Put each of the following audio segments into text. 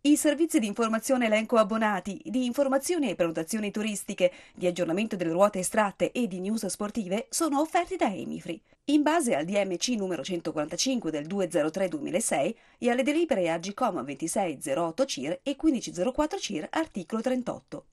I servizi di informazione elenco abbonati, di informazioni e prenotazioni turistiche, di aggiornamento delle ruote estratte e di news sportive sono offerti da Emifree. In base al DMC numero 145 del 203-2006 e alle delibere AGCOM 2608 CIR e 1504 CIR articolo 38.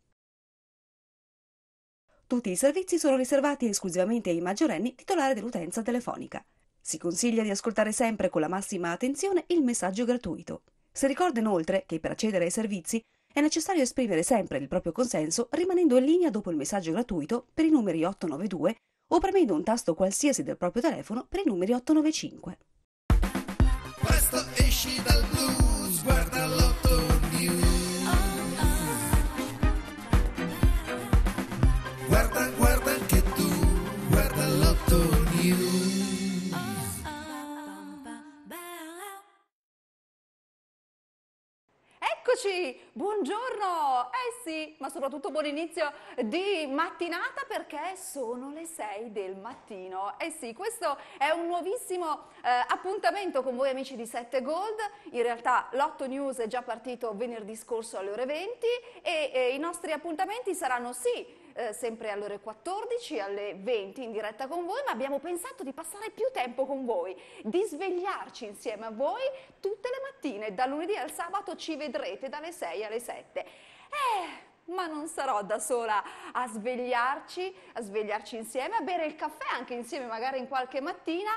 Tutti i servizi sono riservati esclusivamente ai maggiorenni titolari dell'utenza telefonica. Si consiglia di ascoltare sempre con la massima attenzione il messaggio gratuito. Si ricorda inoltre che per accedere ai servizi è necessario esprimere sempre il proprio consenso rimanendo in linea dopo il messaggio gratuito per i numeri 892 o premendo un tasto qualsiasi del proprio telefono per i numeri 895. Presto esci dal blues, guarda Eccoci, buongiorno, eh sì, ma soprattutto buon inizio di mattinata perché sono le 6 del mattino. Eh sì, questo è un nuovissimo eh, appuntamento con voi amici di 7 Gold, in realtà l'Otto News è già partito venerdì scorso alle ore 20 e eh, i nostri appuntamenti saranno sì eh, sempre alle ore 14, alle 20 in diretta con voi, ma abbiamo pensato di passare più tempo con voi, di svegliarci insieme a voi tutte le mattine, da lunedì al sabato ci vedrete dalle 6 alle 7. Eh, ma non sarò da sola a svegliarci, a svegliarci insieme, a bere il caffè anche insieme magari in qualche mattina.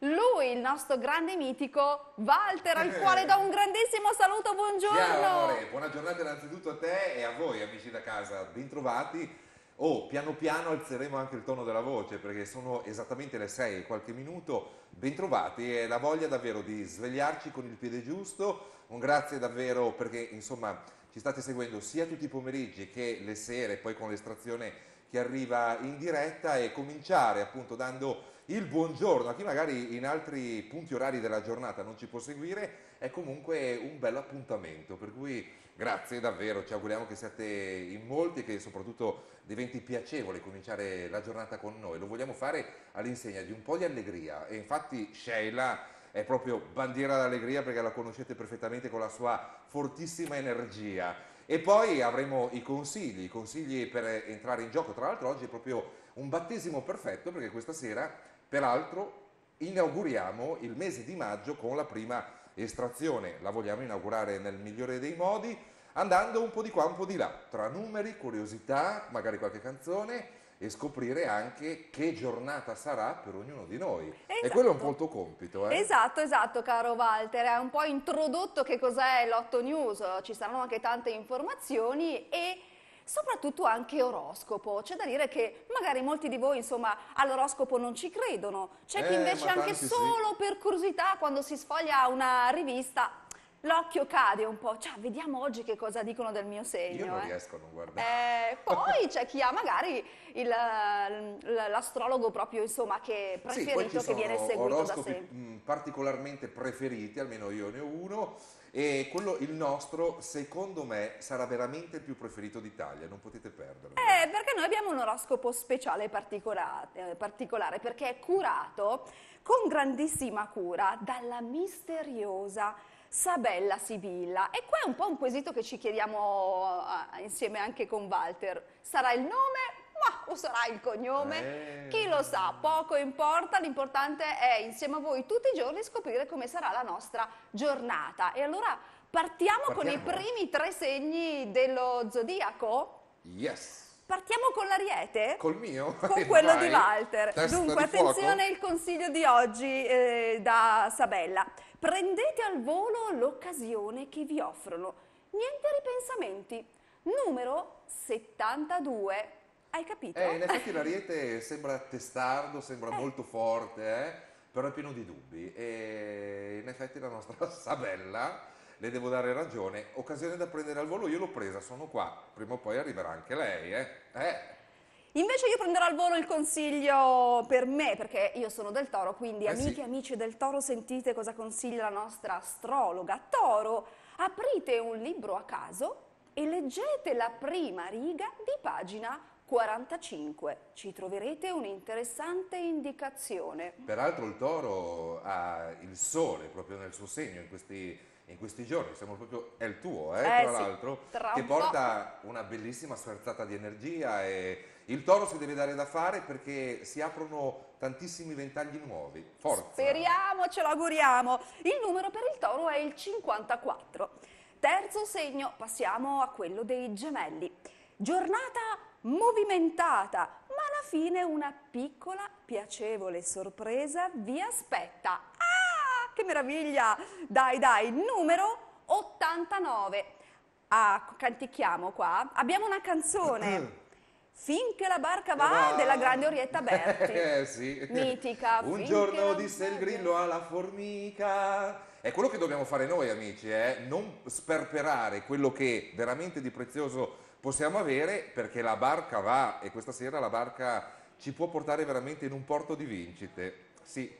Lui, il nostro grande mitico Walter, al quale do un grandissimo saluto, buongiorno. Ciao amore, buona giornata innanzitutto a te e a voi amici da casa, bentrovati. Oh, piano piano alzeremo anche il tono della voce perché sono esattamente le 6 e qualche minuto, bentrovati e la voglia davvero di svegliarci con il piede giusto, un grazie davvero perché insomma ci state seguendo sia tutti i pomeriggi che le sere, poi con l'estrazione che arriva in diretta e cominciare appunto dando il buongiorno a chi magari in altri punti orari della giornata non ci può seguire, è comunque un bel appuntamento, per cui grazie davvero, ci auguriamo che siate in molti e che soprattutto diventi piacevole cominciare la giornata con noi, lo vogliamo fare all'insegna di un po' di allegria e infatti Sheila è proprio bandiera d'allegria perché la conoscete perfettamente con la sua fortissima energia. E poi avremo i consigli, i consigli per entrare in gioco. Tra l'altro oggi è proprio un battesimo perfetto perché questa sera, peraltro, inauguriamo il mese di maggio con la prima estrazione. La vogliamo inaugurare nel migliore dei modi, andando un po' di qua, un po' di là, tra numeri, curiosità, magari qualche canzone e scoprire anche che giornata sarà per ognuno di noi. E Esatto. quello è un po' il tuo compito, eh? Esatto, esatto, caro Walter, hai un po' introdotto che cos'è l'Otto News, ci saranno anche tante informazioni e soprattutto anche oroscopo. C'è da dire che magari molti di voi, insomma, all'oroscopo non ci credono. C'è chi Eh, invece anche tanti sì. solo per curiosità, quando si sfoglia una rivista, l'occhio cade un po'. Cioè, vediamo oggi che cosa dicono del mio segno. Io non eh. riesco a non guardare. Eh, poi c'è chi ha magari l'astrologo proprio insomma che Sì, preferito ci che viene seguito da sempre. particolarmente preferiti, almeno io ne ho uno, e quello, il nostro, secondo me, sarà veramente il più preferito d'Italia, non potete perderlo. Eh, perché noi abbiamo un oroscopo speciale particolare, eh, particolare, perché è curato con grandissima cura dalla misteriosa Sabella Sibilla. E qua è un po' un quesito che ci chiediamo eh, insieme anche con Walter. Sarà il nome? O sarà il cognome? Eh. Chi lo sa, poco importa, l'importante è insieme a voi tutti i giorni scoprire come sarà la nostra giornata. E allora partiamo, con i Partiamo. primi tre segni dello zodiaco? Yes! Partiamo con l'ariete? Col mio? Con quello di Vai. Walter. Testa Dunque, di attenzione il consiglio di oggi eh, da Sabella. Prendete al volo l'occasione che vi offrono. Niente ripensamenti. Numero 72. Hai capito? Eh, in effetti l'ariete sembra testardo, sembra molto forte, eh, però è pieno di dubbi. E in effetti la nostra Sabella, le devo dare ragione, occasione da prendere al volo, io l'ho presa, sono qua, prima o poi arriverà anche lei, eh. eh. Invece io prenderò al volo il consiglio per me, perché io sono del toro, quindi Eh amiche sì. e amici del toro sentite cosa consiglia la nostra astrologa. Toro, aprite un libro a caso e leggete la prima riga di pagina 45. Ci troverete un'interessante indicazione. Peraltro il toro ha il sole proprio nel suo segno in questi, in questi giorni, siamo proprio, è il tuo, eh, Eh tra sì, l'altro, che un po'. porta una bellissima sferzata di energia e il toro si deve dare da fare perché si aprono tantissimi ventagli nuovi. Forza! Speriamo, ce lo auguriamo. Il numero per il toro è il 54. Terzo segno, passiamo a quello dei gemelli. Giornata movimentata, ma alla fine una piccola, piacevole sorpresa vi aspetta. Ah, che meraviglia! Dai, dai, numero 89. Ah, cantichiamo qua. Abbiamo una canzone. Finché la barca va della grande Orietta Berti. Eh, sì. Mitica. Un giorno disse il grillo alla formica. È quello che dobbiamo fare noi, amici, eh? non sperperare quello che veramente di prezioso possiamo avere, perché la barca va e questa sera la barca ci può portare veramente in un porto di vincite. Sì,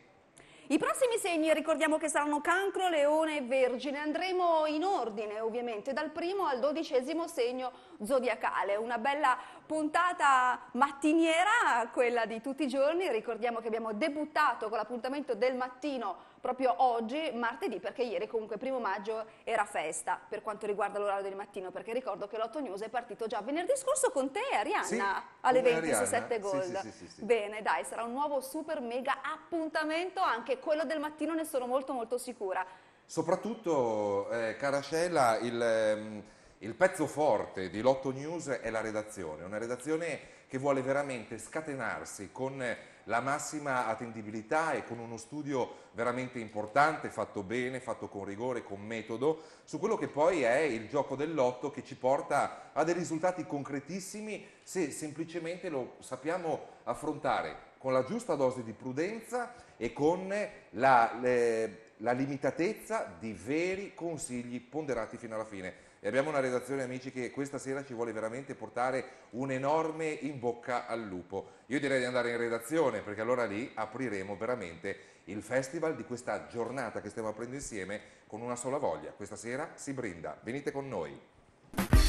I prossimi segni ricordiamo che saranno cancro, leone e vergine. Andremo in ordine ovviamente dal primo al dodicesimo segno zodiacale. Una bella puntata mattiniera, quella di tutti i giorni. Ricordiamo che abbiamo debuttato con l'appuntamento del mattino proprio oggi, martedì, perché ieri comunque primo maggio era festa per quanto riguarda l'orario del mattino, perché ricordo che l'Otto News è partito già venerdì scorso con te Arianna Sì, alle con 20 su Arianna. 7 Sì, Gold. sì, sì. Bene, dai, sarà un nuovo super mega appuntamento, anche quello del mattino ne sono molto molto sicura. Soprattutto, eh, cara Scella, il, ehm, il pezzo forte di Lotto News è la redazione, una redazione che vuole veramente scatenarsi con la massima attendibilità e con uno studio veramente importante, fatto bene, fatto con rigore, con metodo, su quello che poi è il gioco del lotto che ci porta a dei risultati concretissimi se semplicemente lo sappiamo affrontare con la giusta dose di prudenza e con la, le- la limitatezza di veri consigli ponderati fino alla fine. E abbiamo una redazione, amici, che questa sera ci vuole veramente portare un enorme in bocca al lupo. Io direi di andare in redazione perché allora lì apriremo veramente il festival di questa giornata che stiamo aprendo insieme con una sola voglia. Questa sera si brinda. Venite con noi.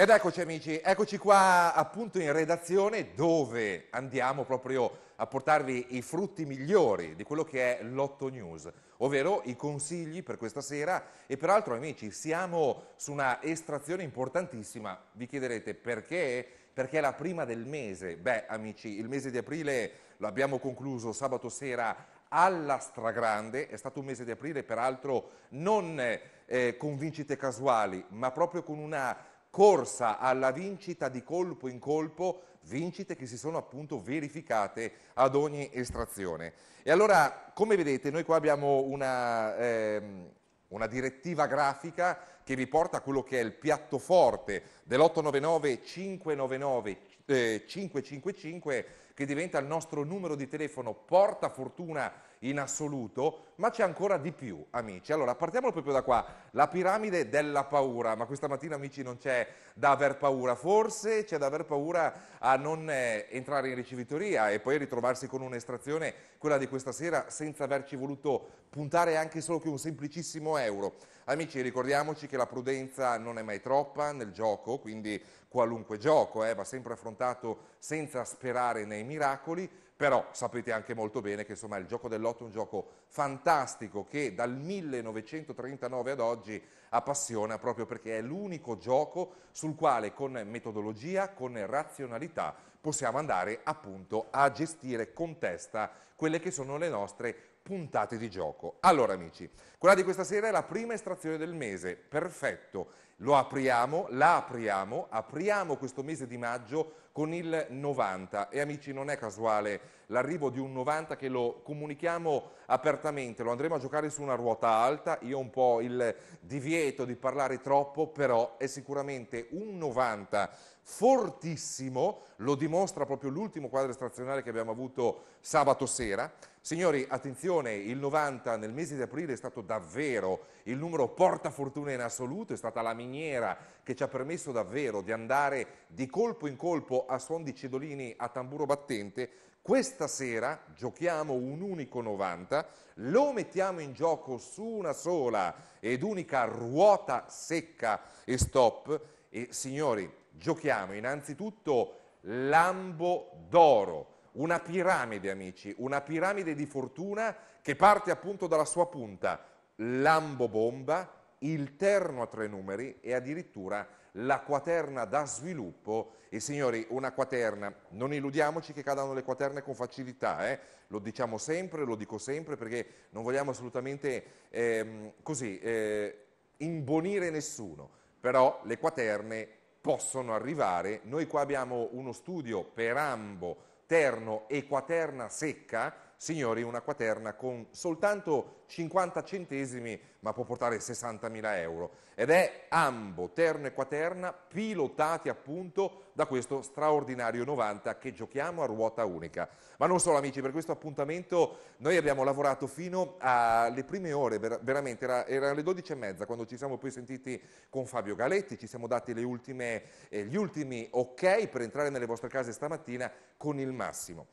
Ed eccoci amici, eccoci qua appunto in redazione dove andiamo proprio a portarvi i frutti migliori di quello che è l'Otto News, ovvero i consigli per questa sera. E peraltro amici siamo su una estrazione importantissima, vi chiederete perché? Perché è la prima del mese, beh amici il mese di aprile lo abbiamo concluso sabato sera alla stragrande, è stato un mese di aprile peraltro non eh, con vincite casuali ma proprio con una corsa alla vincita di colpo in colpo, vincite che si sono appunto verificate ad ogni estrazione. E allora, come vedete, noi qua abbiamo una, ehm, una direttiva grafica che vi porta a quello che è il piatto forte dell'899 599 eh, 555 che diventa il nostro numero di telefono porta fortuna in assoluto, ma c'è ancora di più, amici. Allora, partiamo proprio da qua, la piramide della paura, ma questa mattina, amici, non c'è da aver paura, forse c'è da aver paura a non eh, entrare in ricevitoria e poi ritrovarsi con un'estrazione, quella di questa sera, senza averci voluto puntare anche solo che un semplicissimo euro. Amici, ricordiamoci che la prudenza non è mai troppa nel gioco, quindi qualunque gioco eh, va sempre affrontato senza sperare nei miracoli, però sapete anche molto bene che insomma il gioco dell'otto è un gioco fantastico che dal 1939 ad oggi appassiona proprio perché è l'unico gioco sul quale con metodologia, con razionalità possiamo andare appunto a gestire con testa quelle che sono le nostre puntate di gioco. Allora amici, quella di questa sera è la prima estrazione del mese, perfetto, lo apriamo, la apriamo, apriamo questo mese di maggio con il 90 e amici non è casuale l'arrivo di un 90 che lo comunichiamo apertamente, lo andremo a giocare su una ruota alta, io ho un po' il divieto di parlare troppo, però è sicuramente un 90 fortissimo, lo dimostra proprio l'ultimo quadro estrazionale che abbiamo avuto sabato sera. Signori, attenzione, il 90 nel mese di aprile è stato davvero il numero porta fortuna in assoluto, è stata la miniera che ci ha permesso davvero di andare di colpo in colpo a suon di cedolini a tamburo battente. Questa sera giochiamo un unico 90, lo mettiamo in gioco su una sola ed unica ruota secca e stop e signori, giochiamo innanzitutto lambo d'oro. Una piramide, amici, una piramide di fortuna che parte appunto dalla sua punta. Lambo bomba, il terno a tre numeri e addirittura la quaterna da sviluppo. E signori, una quaterna, non illudiamoci che cadano le quaterne con facilità, eh? lo diciamo sempre, lo dico sempre perché non vogliamo assolutamente ehm, così eh, imbonire nessuno, però le quaterne possono arrivare. Noi qua abbiamo uno studio per ambo, terno e quaterna secca, signori, una quaterna con soltanto 50 centesimi, ma può portare 60.000 euro. Ed è ambo, terno e quaterna, pilotati appunto da questo straordinario 90 che giochiamo a ruota unica. Ma non solo amici, per questo appuntamento noi abbiamo lavorato fino alle prime ore, veramente, era, erano le 12 e mezza quando ci siamo poi sentiti con Fabio Galetti, ci siamo dati ultime, eh, gli ultimi ok per entrare nelle vostre case stamattina con il massimo.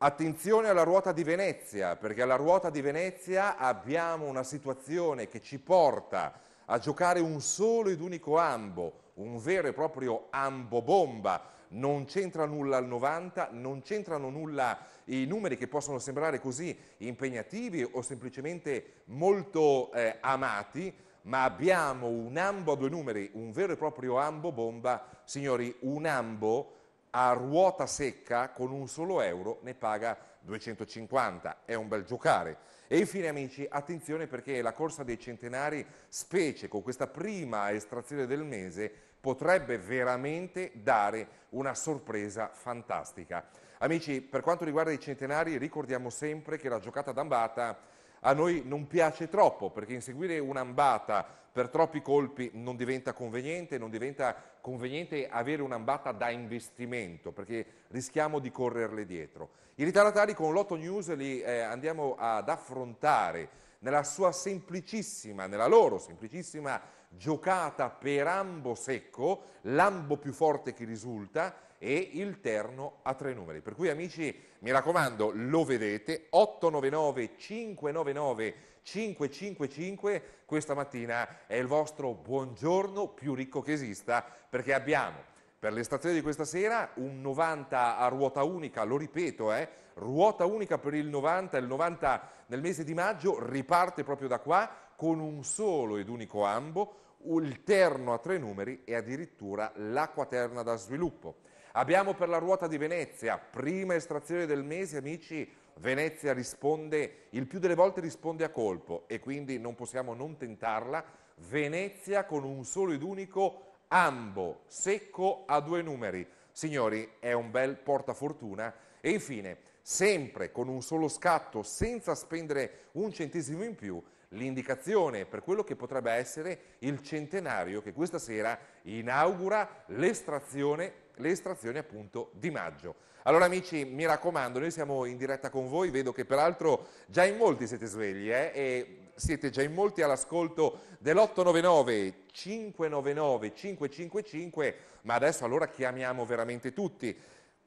Attenzione alla ruota di Venezia, perché alla ruota di Venezia abbiamo una situazione che ci porta a giocare un solo ed unico ambo, un vero e proprio ambo bomba. Non c'entra nulla al 90, non c'entrano nulla i numeri che possono sembrare così impegnativi o semplicemente molto eh, amati, ma abbiamo un ambo a due numeri, un vero e proprio ambo bomba, signori, un ambo a ruota secca con un solo euro ne paga 250, è un bel giocare. E infine amici, attenzione perché la corsa dei centenari, specie con questa prima estrazione del mese, potrebbe veramente dare una sorpresa fantastica. Amici, per quanto riguarda i centenari, ricordiamo sempre che la giocata d'ambata a noi non piace troppo perché inseguire un'ambata per troppi colpi non diventa conveniente, non diventa conveniente avere un'ambata da investimento perché rischiamo di correrle dietro. I ritardatari con Lotto News li eh, andiamo ad affrontare nella sua semplicissima, nella loro semplicissima giocata per ambo secco, l'ambo più forte che risulta e il terno a tre numeri. Per cui amici, mi raccomando, lo vedete, 899 599 555, questa mattina è il vostro buongiorno più ricco che esista, perché abbiamo per l'estrazione di questa sera un 90 a ruota unica, lo ripeto, eh, ruota unica per il 90, il 90 nel mese di maggio riparte proprio da qua con un solo ed unico ambo, il terno a tre numeri e addirittura la quaterna da sviluppo. Abbiamo per la ruota di Venezia, prima estrazione del mese, amici, Venezia risponde, il più delle volte risponde a colpo e quindi non possiamo non tentarla. Venezia con un solo ed unico ambo secco a due numeri. Signori, è un bel portafortuna. E infine, sempre con un solo scatto, senza spendere un centesimo in più, l'indicazione per quello che potrebbe essere il centenario che questa sera inaugura l'estrazione le estrazioni appunto di maggio. Allora amici, mi raccomando, noi siamo in diretta con voi, vedo che peraltro già in molti siete svegli eh, e siete già in molti all'ascolto dell'899 599 555, ma adesso allora chiamiamo veramente tutti.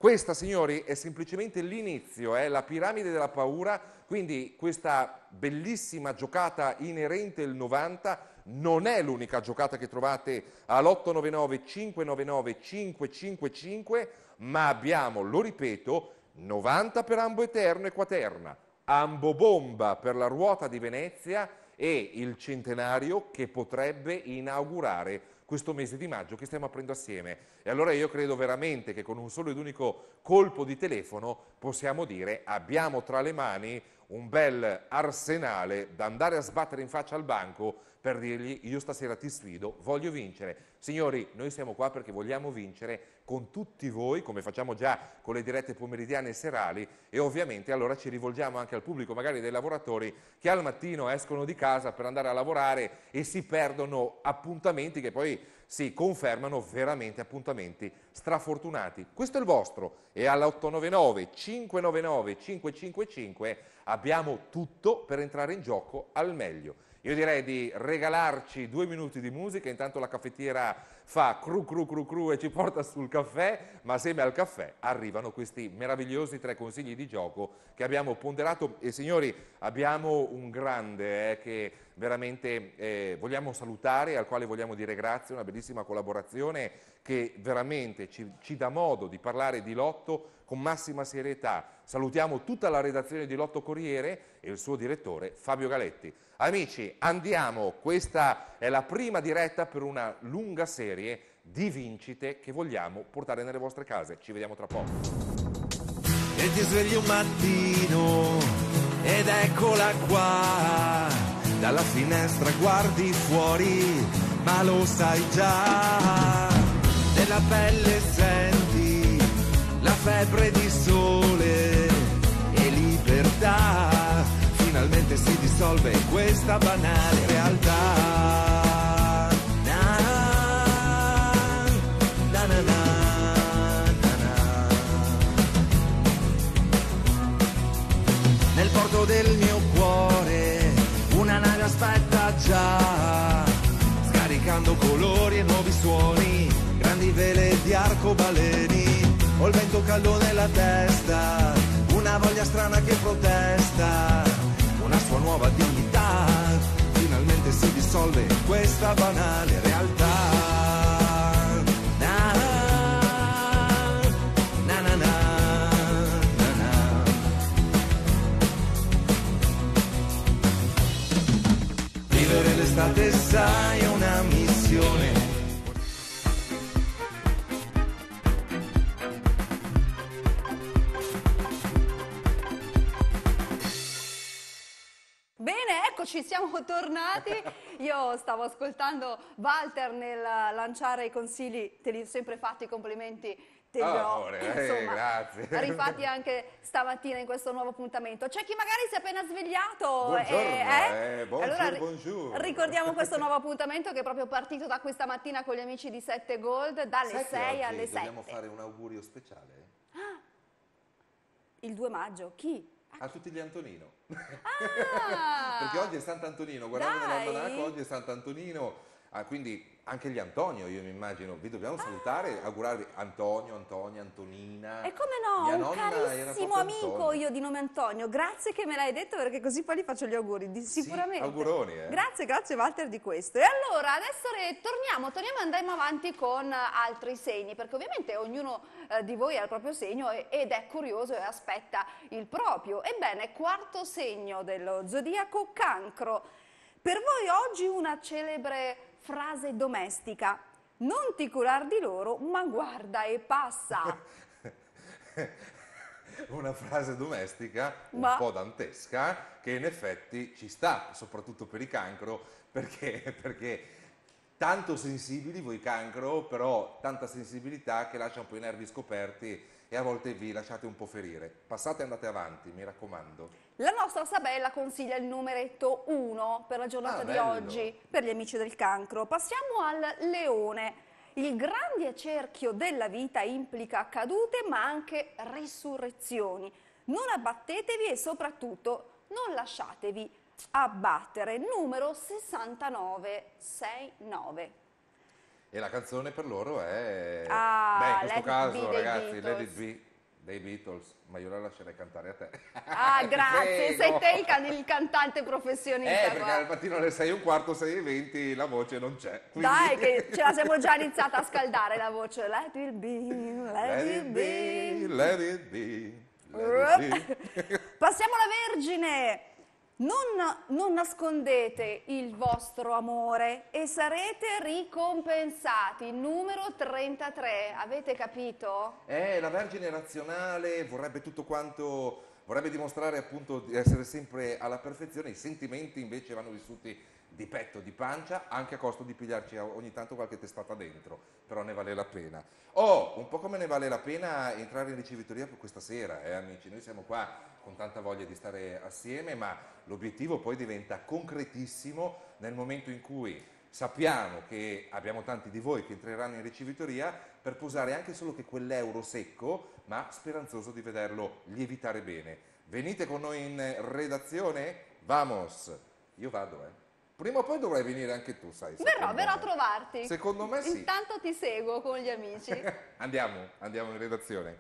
Questa, signori, è semplicemente l'inizio, è eh, la piramide della paura, quindi questa bellissima giocata inerente il 90 non è l'unica giocata che trovate all'899 599 555, ma abbiamo, lo ripeto, 90 per Ambo Eterno e Quaterna, Ambo Bomba per la ruota di Venezia e il centenario che potrebbe inaugurare questo mese di maggio che stiamo aprendo assieme. E allora io credo veramente che con un solo ed unico colpo di telefono possiamo dire abbiamo tra le mani un bel arsenale da andare a sbattere in faccia al banco per dirgli io stasera ti sfido, voglio vincere. Signori, noi siamo qua perché vogliamo vincere con tutti voi, come facciamo già con le dirette pomeridiane e serali, e ovviamente allora ci rivolgiamo anche al pubblico, magari dei lavoratori che al mattino escono di casa per andare a lavorare e si perdono appuntamenti che poi si confermano veramente appuntamenti strafortunati. Questo è il vostro e all'899 599 555 abbiamo tutto per entrare in gioco al meglio. Io direi di regalarci due minuti di musica, intanto la caffettiera fa cru cru cru cru e ci porta sul caffè, ma assieme al caffè arrivano questi meravigliosi tre consigli di gioco che abbiamo ponderato. E signori abbiamo un grande eh, che veramente eh, vogliamo salutare, al quale vogliamo dire grazie, una bellissima collaborazione che veramente ci, ci dà modo di parlare di lotto con massima serietà. Salutiamo tutta la redazione di Lotto Corriere e il suo direttore Fabio Galetti. Amici, andiamo, questa è la prima diretta per una lunga serie di vincite che vogliamo portare nelle vostre case. Ci vediamo tra poco. E ti svegli un mattino ed eccola qua. Dalla finestra guardi fuori, ma lo sai già. Nella pelle la febbre di sole e libertà. Finalmente si dissolve questa banale realtà. Nel porto del mio cuore una nave aspetta già, scaricando colori e nuovi suoni, grandi vele di arcobaleni, vento caldo nella testa, una voglia strana che protesta, una sua nuova dignità, finalmente si dissolve questa banale realtà. Eccoci, siamo tornati. Io stavo ascoltando Walter nel lanciare i consigli, te li ho sempre fatti i complimenti, te Oh, amore, eh, grazie. rifatti anche stamattina in questo nuovo appuntamento. C'è chi magari si è appena svegliato. Buongiorno, eh, buongiorno, Allora, buongiorno. Ricordiamo questo nuovo appuntamento che è proprio partito da questa mattina con gli amici di 7 Gold, dalle Sai che 6 oggi alle 7. Dobbiamo fare un augurio speciale Il 2 maggio, chi? a tutti gli Antonino. Ah! Perché oggi è Sant'Antonino, guardate Dai! nell'almanacco, oggi è Sant'Antonino, ah, quindi anche gli Antonio, io mi immagino, vi dobbiamo salutare, augurarvi Antonio, Antonia, Antonina. E come no, Mia un carissimo amico Antonio. io di nome Antonio, grazie che me l'hai detto perché così poi gli faccio gli auguri, di- Sì, sicuramente. auguroni, eh. Grazie, grazie Walter di questo. E allora adesso torniamo, torniamo e andiamo avanti con altri segni, perché ovviamente ognuno eh, di voi ha il proprio segno ed è curioso e aspetta il proprio. Ebbene, quarto segno dello zodiaco cancro. Per voi oggi una celebre frase domestica. Non ti curar di loro, ma guarda e passa. Una frase domestica Ma- un po' dantesca che in effetti ci sta, soprattutto per i cancro, perché, perché tanto sensibili voi cancro, però tanta sensibilità che lascia un po' i nervi scoperti e a volte vi lasciate un po' ferire. Passate e andate avanti, mi raccomando. La nostra Sabella consiglia il numeretto 1 per la giornata Ah, di oggi, per gli amici del cancro. Passiamo al leone. Il grande cerchio della vita implica cadute ma anche risurrezioni. Non abbattetevi e soprattutto non lasciatevi abbattere. Numero 6969. E la canzone per loro è... Ah, Beh, in Let questo caso, ragazzi, Let Beatles. It Be dei Beatles, ma io la lascerei cantare a te. Ah, grazie, sei te il, can- il cantante professionista. Eh, perché al mattino alle 6 e un quarto, 6 e 20 la voce non c'è. quindi- Dai, che ce la siamo già iniziata a scaldare la voce. Let it be, let, Let it be, be. let it be, let it be. Passiamo alla Vergine. Non, non nascondete il vostro amore e sarete ricompensati. Numero 33, avete capito? Eh, la Vergine razionale vorrebbe tutto quanto, vorrebbe dimostrare appunto di essere sempre alla perfezione, i sentimenti invece vanno vissuti di petto, di pancia, anche a costo di pigliarci ogni tanto qualche testata dentro, però ne vale la pena. Oh, un po' come ne vale la pena entrare in ricevitoria per questa sera, eh amici, noi siamo qua con tanta voglia di stare assieme, ma l'obiettivo poi diventa concretissimo nel momento in cui sappiamo che abbiamo tanti di voi che entreranno in ricevitoria per posare anche solo che quell'euro secco, ma speranzoso di vederlo lievitare bene. Venite con noi in redazione? Vamos! Io vado, eh. Prima o poi dovrai venire anche tu, sai. Verrò, verrò a trovarti. Secondo me sì. Intanto ti seguo con gli amici. Andiamo, andiamo in redazione.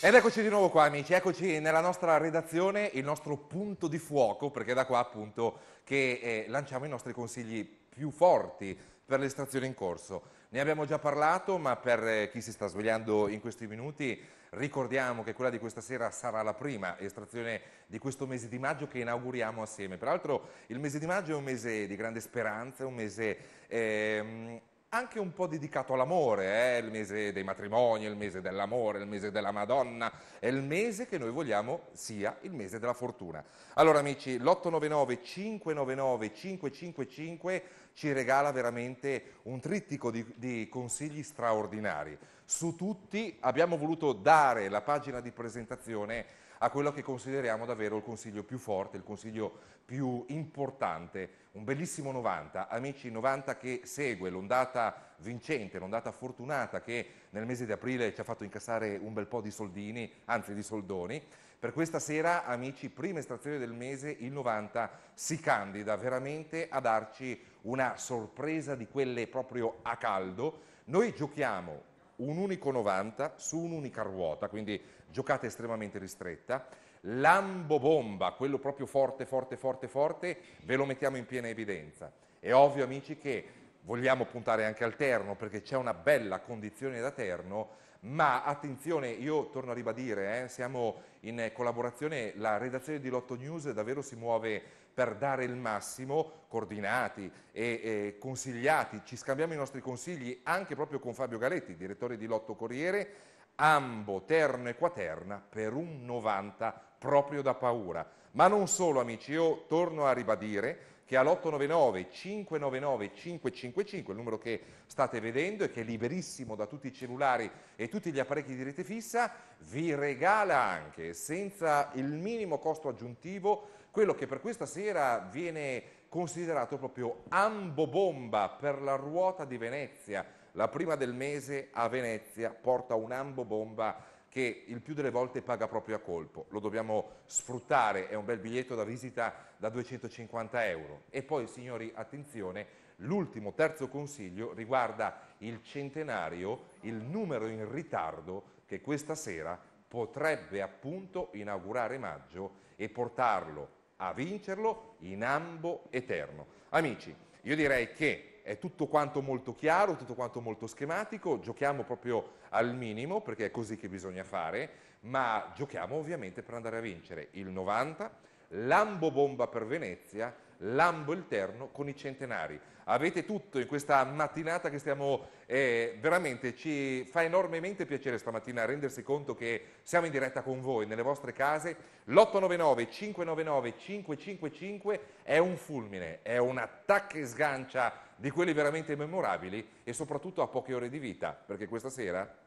Ed eccoci di nuovo qua amici, eccoci nella nostra redazione, il nostro punto di fuoco, perché è da qua appunto che eh, lanciamo i nostri consigli più forti per l'estrazione in corso. Ne abbiamo già parlato, ma per eh, chi si sta svegliando in questi minuti ricordiamo che quella di questa sera sarà la prima estrazione di questo mese di maggio che inauguriamo assieme. Peraltro il mese di maggio è un mese di grande speranza, un mese ehm, anche un po' dedicato all'amore, eh? il mese dei matrimoni, il mese dell'amore, il mese della Madonna, è il mese che noi vogliamo sia il mese della fortuna. Allora amici, l'899 599 555 ci regala veramente un trittico di, di consigli straordinari. Su tutti abbiamo voluto dare la pagina di presentazione a quello che consideriamo davvero il consiglio più forte, il consiglio più importante, un bellissimo 90, amici 90 che segue l'ondata vincente, l'ondata fortunata che nel mese di aprile ci ha fatto incassare un bel po' di soldini, anzi di soldoni. Per questa sera, amici, prima estrazione del mese, il 90 si candida veramente a darci una sorpresa di quelle proprio a caldo. Noi giochiamo un unico 90 su un'unica ruota, quindi giocata estremamente ristretta. Lambo bomba, quello proprio forte, forte, forte, forte, ve lo mettiamo in piena evidenza. È ovvio, amici, che vogliamo puntare anche al terno perché c'è una bella condizione da terno, ma attenzione, io torno a ribadire, eh, siamo in collaborazione, la redazione di Lotto News davvero si muove per dare il massimo, coordinati e, e consigliati, ci scambiamo i nostri consigli anche proprio con Fabio Galetti, direttore di Lotto Corriere, ambo, terno e quaterna per un 90 proprio da paura. Ma non solo amici, io torno a ribadire che all'899 599 555, il numero che state vedendo e che è liberissimo da tutti i cellulari e tutti gli apparecchi di rete fissa, vi regala anche, senza il minimo costo aggiuntivo, quello che per questa sera viene considerato proprio ambo bomba per la ruota di Venezia. La prima del mese a Venezia porta un ambo bomba che il più delle volte paga proprio a colpo. Lo dobbiamo sfruttare, è un bel biglietto da visita da 250 euro. E poi, signori, attenzione, l'ultimo terzo consiglio riguarda il centenario, il numero in ritardo che questa sera potrebbe appunto inaugurare maggio e portarlo a vincerlo in ambo eterno. Amici, io direi che è tutto quanto molto chiaro, tutto quanto molto schematico, giochiamo proprio al minimo perché è così che bisogna fare, ma giochiamo ovviamente per andare a vincere il 90, l'ambo bomba per Venezia, l'ambo il terno con i centenari. Avete tutto in questa mattinata che stiamo eh, veramente ci fa enormemente piacere stamattina rendersi conto che siamo in diretta con voi nelle vostre case. L'899 599 555 è un fulmine, è un attacco e sgancia di quelli veramente memorabili e soprattutto a poche ore di vita, perché questa sera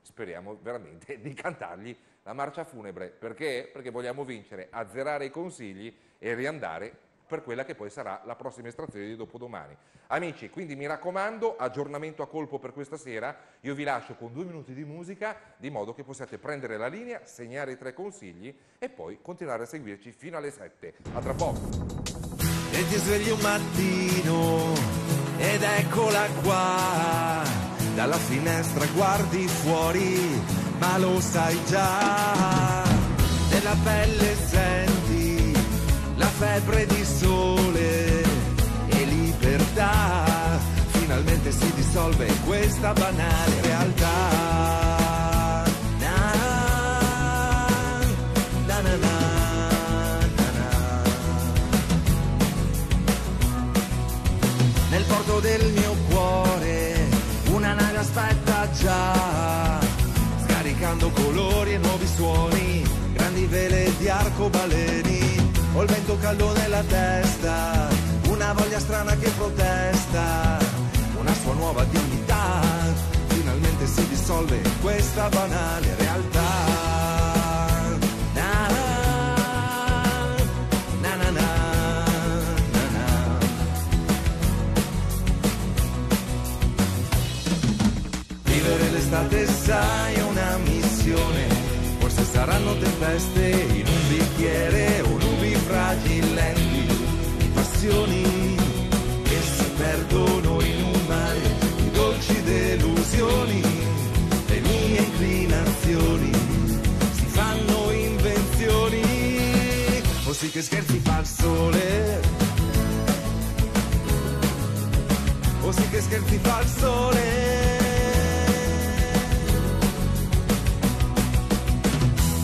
speriamo veramente di cantargli la marcia funebre. Perché? Perché vogliamo vincere, azzerare i consigli e riandare per quella che poi sarà la prossima estrazione di dopodomani. Amici, quindi mi raccomando, aggiornamento a colpo per questa sera, io vi lascio con due minuti di musica, di modo che possiate prendere la linea, segnare i tre consigli e poi continuare a seguirci fino alle 7. A tra poco! E ti svegli un mattino ed eccola qua, dalla finestra guardi fuori, ma lo sai già, nella pelle la febbre di sole e libertà, finalmente si dissolve questa banale realtà. Nel porto del mio cuore una nave aspetta già, scaricando colori e nuovi suoni, grandi vele di arcobaleni, ho il vento caldo nella testa, una voglia strana che protesta, una sua nuova dignità, finalmente si dissolve questa banale realtà. L'estate sai è un saranno tempeste in un bicchiere fragili lenti di passioni che si perdono in un mare di dolci delusioni. Le mie inclinazioni si fanno invenzioni, o sì che scherzi fa il sole. O sì che scherzi fa il sole.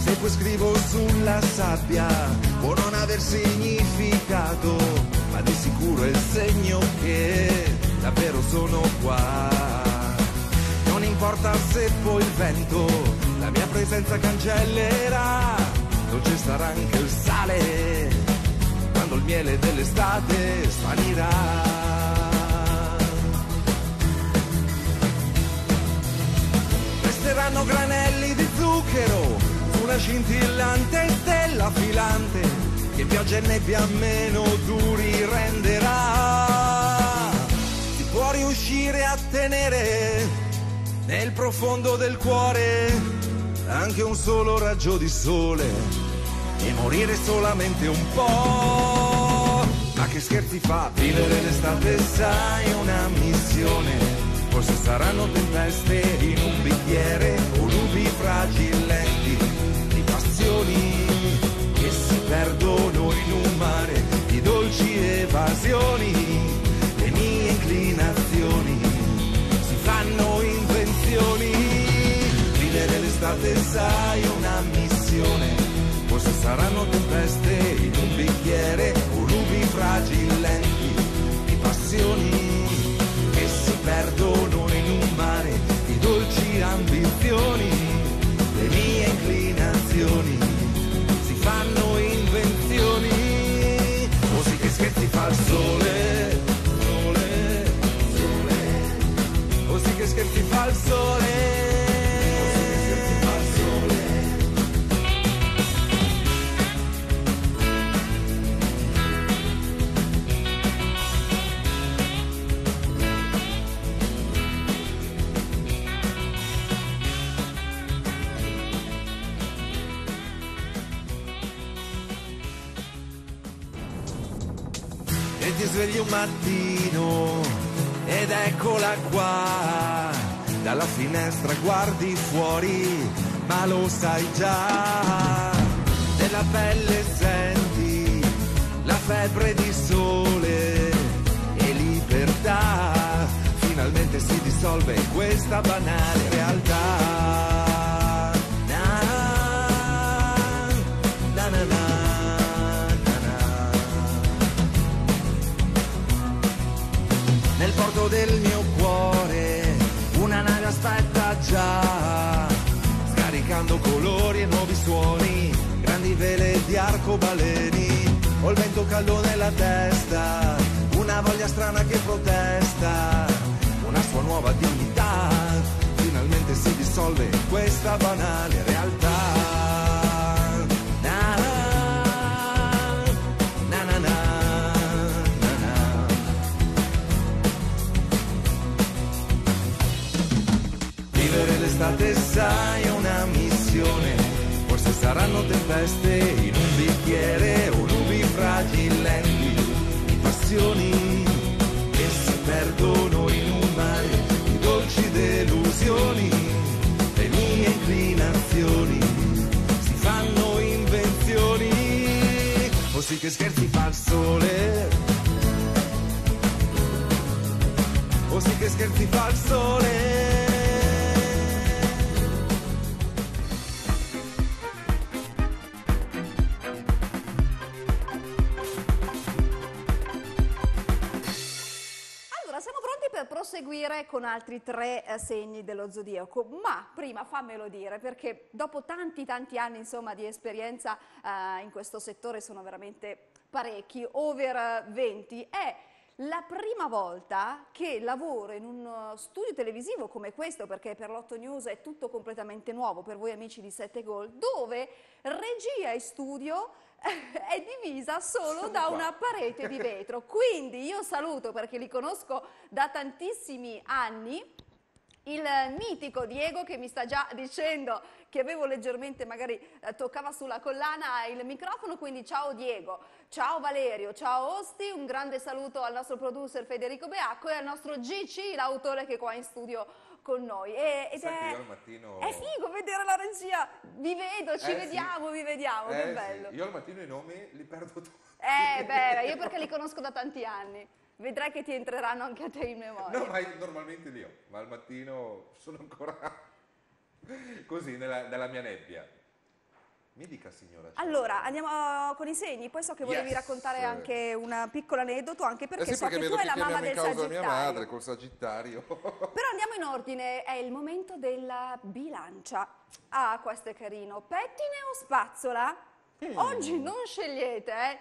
Se poi scrivo sulla sabbia aver significato, ma di sicuro è il segno che davvero sono qua. Non importa se poi il vento la mia presenza cancellerà, dolce sarà anche il sale quando il miele dell'estate svanirà. Resteranno granelli di zucchero su una scintillante stella filante pioggia e nebbia meno duri renderà. Si può riuscire a tenere nel profondo del cuore anche un solo raggio di sole e morire solamente un po'. Ma che scherzi fa vivere l'estate, sai, una missione. Forse saranno tempeste in un bicchiere o nubi fragili perdono in un mare di dolci evasioni. Le mie inclinazioni si fanno invenzioni. Vivere l'estate, sai, una missione. Forse saranno tempeste in un bicchiere o fragili lenti di passioni che si perdono in un mare di dolci ambizioni. Le mie inclinazioni sole, sole, sole. O che scherzi fa il sole. Svegli un mattino ed eccola qua. Dalla finestra guardi fuori, ma lo sai già. Nella pelle senti la febbre di sole e libertà. Finalmente si dissolve questa banale realtà. Arcobaleni, ho il vento caldo nella testa, una voglia strana che protesta, una sua nuova dignità, finalmente si dissolve questa banale realtà. L'estate sai una missione, forse saranno tempeste in bicchiere o nubi fragili lenti di passioni che si perdono in un mare di dolci delusioni. Le mie inclinazioni si fanno invenzioni, o sì che scherzi fa il sole. O sì che scherzi fa il sole. Proseguire con altri tre eh, segni dello zodiaco, ma prima fammelo dire perché dopo tanti tanti anni insomma di esperienza eh, in questo settore sono veramente parecchi, over eh, 20, è la prima volta che lavoro in un uh, studio televisivo come questo, perché per l'Otto News è tutto completamente nuovo per voi amici di 7 Gol, dove regia e studio è divisa solo da una parete di vetro. Quindi io saluto perché li conosco da tantissimi anni il mitico Diego che mi sta già dicendo che avevo leggermente magari eh, toccava sulla collana il microfono, quindi ciao Diego, ciao Valerio, ciao Osti, un grande saluto al nostro producer Federico Beacco e al nostro GC, l'autore che è qua in studio con noi. E, ed Sai che è, io al mattino... è figo vedere la regia, vi vedo, ci Eh, sì. vediamo, vi vediamo, Eh, che sì, bello. Io al mattino i nomi li perdo tutti. Eh beh, io perché li conosco da tanti anni, vedrai che ti entreranno anche a te in memoria. No, ma io normalmente li ho, ma al mattino sono ancora così nella, nella mia nebbia. Mi dica signora. Allora, andiamo con i segni, poi so che volevi Yes. raccontare anche un piccolo aneddoto, anche perché eh sì, so perché che tu hai la mamma del causa mia Sagittario. madre col Sagittario. Però andiamo in ordine, è il momento della bilancia. Ah, questo è carino. Pettine o spazzola? Mm. Oggi non scegliete, eh?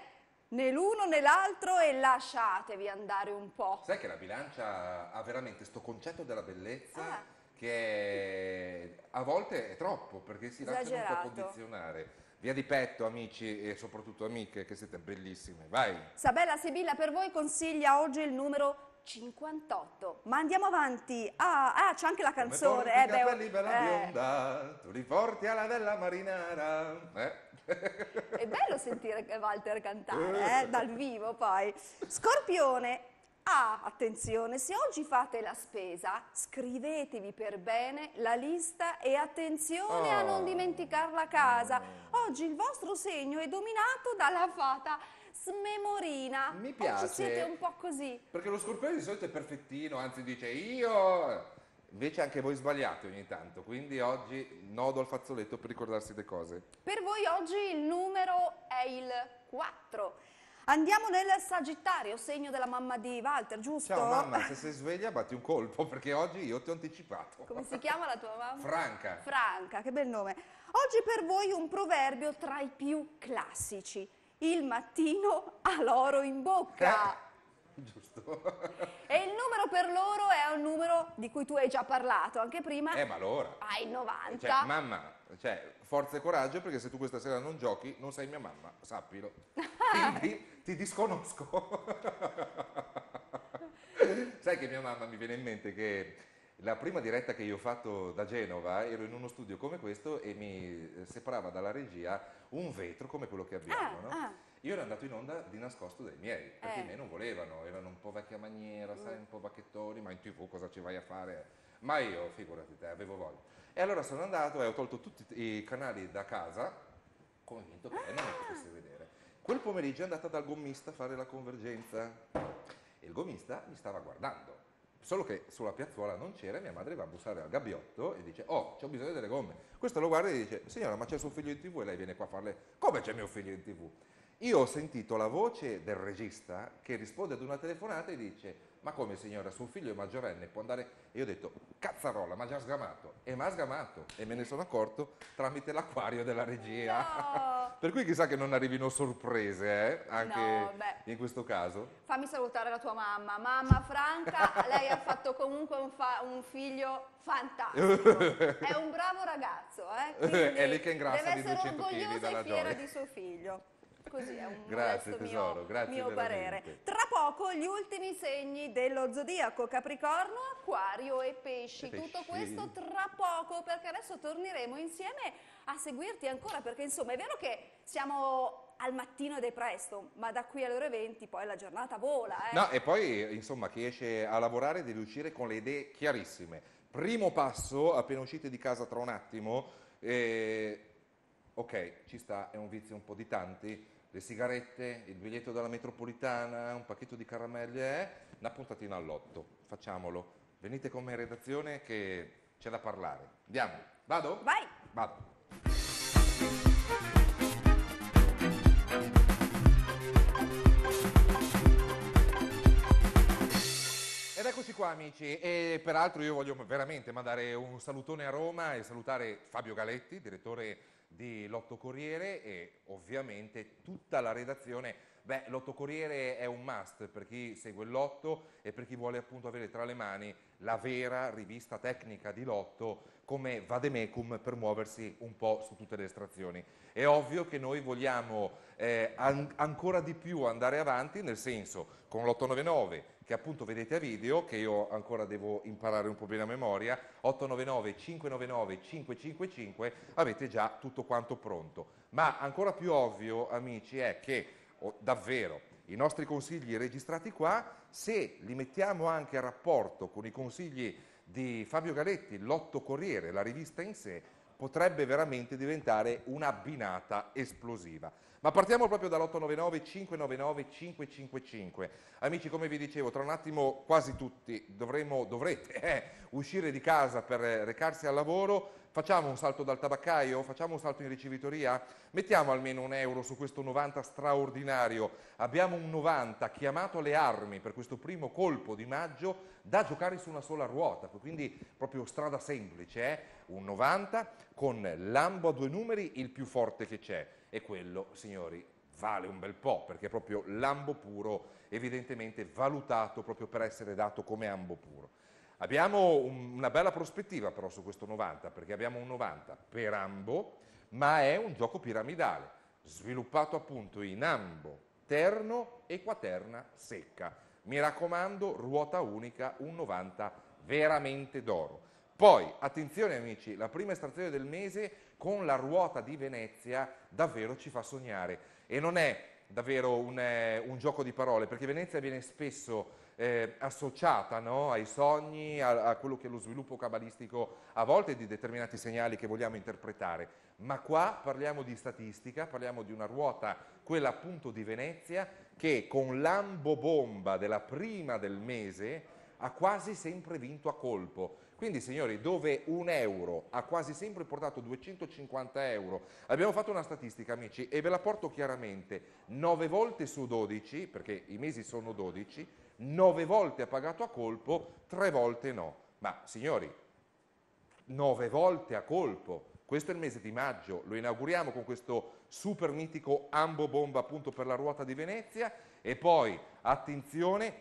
Né l'uno né l'altro e lasciatevi andare un po'. Sai che la bilancia ha veramente sto concetto della bellezza Ah. Che a volte è troppo perché si lasciano un po' condizionare. Via di petto amici e soprattutto amiche che siete bellissime. Vai. Sabella Sibilla per voi consiglia oggi il numero 58. Ma andiamo avanti. Ah, ah, c'è anche la Come canzone. porti i beh, capelli bella eh. bionda, tu li porti alla bella marinara. Eh? È bello sentire Walter cantare, eh, dal vivo poi. Scorpione. Ah, attenzione, se oggi fate la spesa, scrivetevi per bene la lista e attenzione a non Oh. dimenticarla a casa. Oggi il vostro segno è dominato dalla fata smemorina. Mi Oggi piace. siete un po' così. Perché lo scorpione di solito è perfettino, anzi dice io. Invece anche voi sbagliate ogni tanto, quindi oggi nodo al fazzoletto per ricordarsi le cose. Per voi oggi il numero è il 4. Andiamo nel Sagittario, segno della mamma di Walter, giusto? Ciao mamma, se sei sveglia batti un colpo perché oggi io ti ho anticipato. Come si chiama la tua mamma? Franca. Franca, che bel nome. Oggi per voi un proverbio tra i più classici. Il mattino ha l'oro in bocca. Eh, Giusto. E il numero per loro è un numero di cui tu hai già parlato anche prima. Eh, ma allora. Hai 90. Cioè, mamma, cioè, forza e coraggio perché se tu questa sera non giochi non sei mia mamma, sappilo. Quindi ti disconosco. Sai che mia mamma mi viene in mente che la prima diretta che io ho fatto da Genova ero in uno studio come questo e mi separava dalla regia un vetro come quello che abbiamo, Ah, no? ah. Io ero andato in onda di nascosto dai miei, perché Eh. i miei non volevano, erano un po' vecchia maniera, sai, un po' bacchettoni, ma in tv cosa ci vai a fare? Ma io, figurati te, avevo voglia. E allora sono andato e ho tolto tutti i canali da casa, convinto che lei non mi potesse vedere. Quel pomeriggio è andata dal gommista a fare la convergenza e il gommista mi stava guardando. Solo che sulla piazzuola non c'era mia madre va a bussare al gabbiotto e dice oh, c'ho bisogno delle gomme. Questo lo guarda e dice signora ma c'è suo figlio in tv e lei viene qua a farle come c'è mio figlio in tv? Io ho sentito la voce del regista che risponde ad una telefonata e dice ma come signora, suo figlio è maggiorenne, può andare... E io ho detto cazzarola, ma già sgamato. E mi ha sgamato e me ne sono accorto tramite l'acquario della regia. No. per cui chissà che non arrivino sorprese eh, anche No, in questo caso. Fammi salutare la tua mamma. Mamma Franca, lei ha fatto comunque un, fa- un figlio fantastico. È un bravo ragazzo, eh? Quindi È lì che ingrassa deve di essere 200 chili orgogliosa dalla e fiera gioia. di suo figlio. Così è un Grazie, tesoro, mio, grazie mio parere. Tra poco gli ultimi segni dello zodiaco Capricorno, Acquario e Pesci. E pesci. Tutto questo tra poco perché adesso torneremo insieme a seguirti ancora perché insomma è vero che siamo al mattino ed è presto, ma da qui alle ore 20 poi la giornata vola. Eh. No, e poi insomma chi esce a lavorare deve uscire con le idee chiarissime. Primo passo, appena uscite di casa tra un attimo, eh, ok, ci sta, è un vizio un po' di tanti, le sigarette, il biglietto della metropolitana, un pacchetto di caramelle, eh, una puntatina all'otto, facciamolo. Venite con me in redazione che c'è da parlare. Andiamo, vado? Vai! Vado. Ed eccoci qua amici e peraltro io voglio veramente mandare un salutone a Roma e salutare Fabio Galetti, direttore di Lotto Corriere e ovviamente tutta la redazione. Beh, Lotto Corriere è un must per chi segue il Lotto e per chi vuole appunto avere tra le mani la vera rivista tecnica di Lotto come Vademecum per muoversi un po' su tutte le estrazioni. È ovvio che noi vogliamo eh, an- ancora di più andare avanti, nel senso con l'899 che appunto vedete a video, che io ancora devo imparare un po' bene a memoria, 899 599 555, avete già tutto quanto pronto. Ma ancora più ovvio, amici, è che oh, davvero i nostri consigli registrati qua, se li mettiamo anche a rapporto con i consigli di Fabio Galetti, l'Otto Corriere, la rivista in sé, potrebbe veramente diventare una binata esplosiva. Ma partiamo proprio dall'899 599 555. Amici, come vi dicevo, tra un attimo quasi tutti dovremo, dovrete eh, uscire di casa per recarsi al lavoro. Facciamo un salto dal tabaccaio? Facciamo un salto in ricevitoria? Mettiamo almeno un euro su questo 90 straordinario. Abbiamo un 90 chiamato alle armi per questo primo colpo di maggio da giocare su una sola ruota, quindi proprio strada semplice, eh? un 90 con Lambo a due numeri il più forte che c'è e quello, signori, vale un bel po' perché è proprio Lambo puro, evidentemente valutato proprio per essere dato come Ambo puro. Abbiamo un, una bella prospettiva però su questo 90 perché abbiamo un 90 per Ambo, ma è un gioco piramidale, sviluppato appunto in Ambo, terno e quaterna secca. Mi raccomando, ruota unica, un 90 veramente d'oro. Poi, attenzione amici, la prima estrazione del mese con la ruota di Venezia davvero ci fa sognare e non è davvero un, eh, un gioco di parole perché Venezia viene spesso eh, associata no? ai sogni, a, a, quello che è lo sviluppo cabalistico a volte di determinati segnali che vogliamo interpretare, ma qua parliamo di statistica, parliamo di una ruota, quella appunto di Venezia, che con l'ambo bomba della prima del mese ha quasi sempre vinto a colpo. Quindi signori, dove un euro ha quasi sempre portato 250 euro, abbiamo fatto una statistica amici e ve la porto chiaramente, 9 volte su 12, perché i mesi sono 12, 9 volte ha pagato a colpo, 3 volte no. Ma signori, 9 volte a colpo, questo è il mese di maggio, lo inauguriamo con questo super mitico Ambo Bomba appunto per la ruota di Venezia. E poi attenzione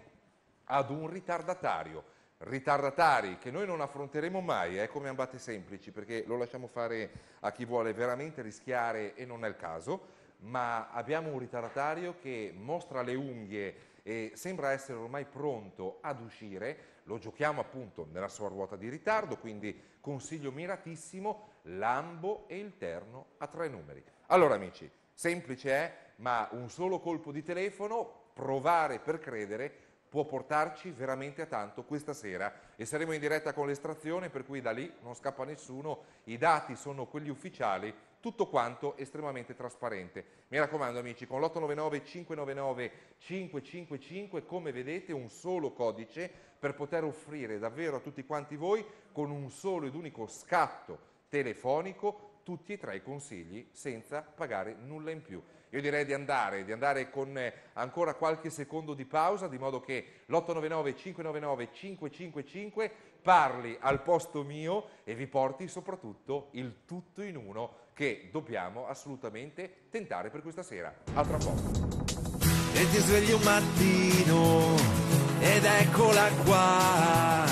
ad un ritardatario ritardatari che noi non affronteremo mai, è eh, come ambate semplici, perché lo lasciamo fare a chi vuole veramente rischiare e non è il caso, ma abbiamo un ritardatario che mostra le unghie e sembra essere ormai pronto ad uscire, lo giochiamo appunto nella sua ruota di ritardo, quindi consiglio miratissimo, l'ambo e il terno a tre numeri. Allora amici, semplice è, ma un solo colpo di telefono, provare per credere, può portarci veramente a tanto questa sera e saremo in diretta con l'estrazione per cui da lì non scappa nessuno, i dati sono quelli ufficiali, tutto quanto estremamente trasparente. Mi raccomando amici, con l'899 599 555 come vedete un solo codice per poter offrire davvero a tutti quanti voi con un solo ed unico scatto telefonico tutti e tre i consigli senza pagare nulla in più. Io direi di andare, di andare con eh, ancora qualche secondo di pausa, di modo che l'899 599 555 parli al posto mio e vi porti soprattutto il tutto in uno che dobbiamo assolutamente tentare per questa sera. A tra poco. E ti svegli un mattino ed eccola qua,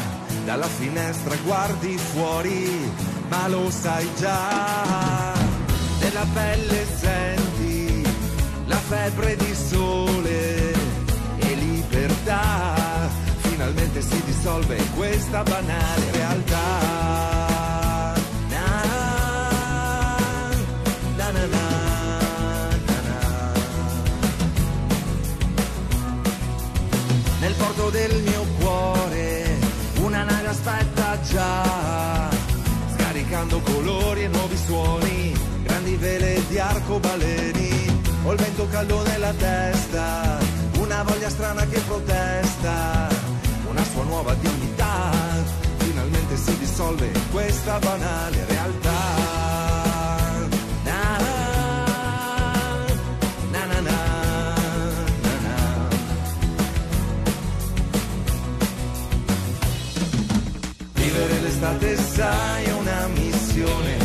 dalla finestra guardi fuori, ma lo sai già, nella pelle senti febbre di sole e libertà. Finalmente si dissolve questa banale realtà. Scaricando colori e nuovi suoni, grandi vele di arcobaleni ho il vento caldo nella testa, una voglia strana che protesta, una sua nuova dignità, finalmente si dissolve questa banale realtà. L'estate sai missione,